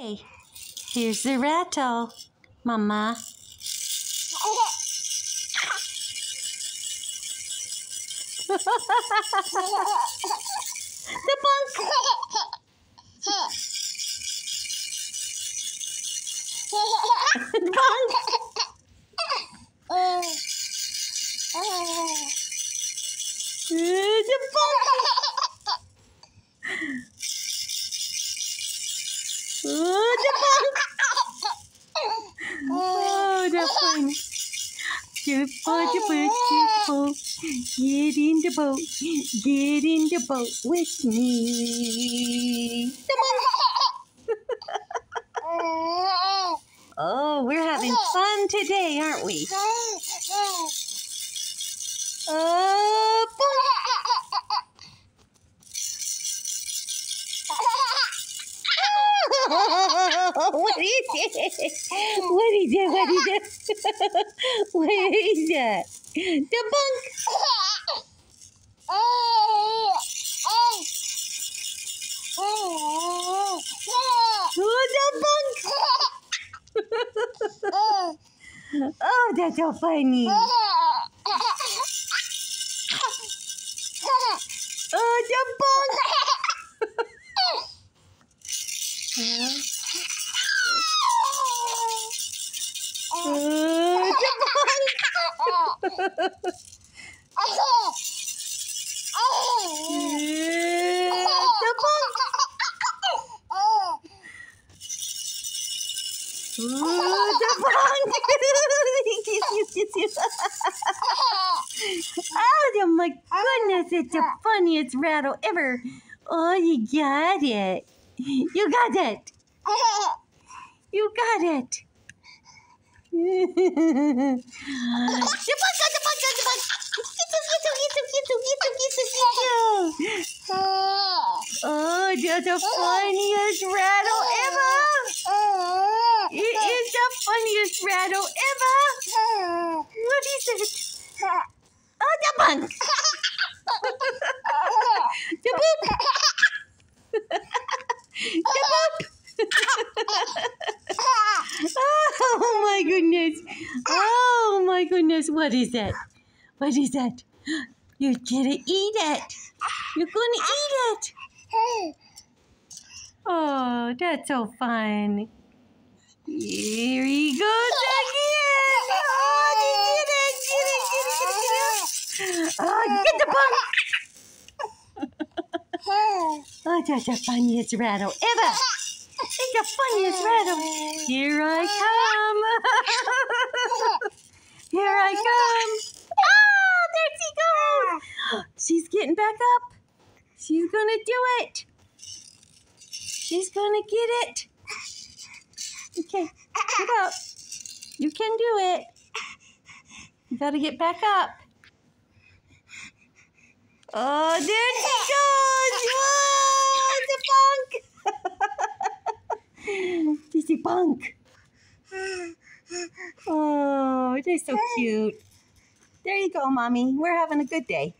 Hey, here's the rattle, Mama. the bunk. bunk. the bunk. Oh, the bunk. The fun. Jump on the boat, the boat. Get in the boat. Get in the boat with me. Oh, we're having fun today, aren't we? Oh, what is it? What is it? What is it? what is that? The bunk. Oh, the bunk. oh, that's so funny. Oh, the bunk. Oh, my goodness, it's the funniest rattle ever. Oh, you got it. You got it. You got it. Bunk. Oh, that's the funniest rattle ever. It is the funniest rattle ever. What is it? Oh, the bunk. the boop. the boop. oh my goodness. Oh my goodness. What is that? What is that? You're gonna eat it. You're gonna eat it. Oh, that's so fun. Here he goes again. Oh, did it. Get it, get it, get it, get it. Oh, get the bunk. Oh, that's the funniest rattle ever. It's the funniest rattle. Here I come. Here I come. Oh, there she goes. She's getting back up. She's gonna do it. She's gonna get it. Okay, get up. You can do it. You gotta get back up. Oh, there she goes. Whoa, the bunk. She's a bunk. They're so cute. There you go, Mommy. We're having a good day.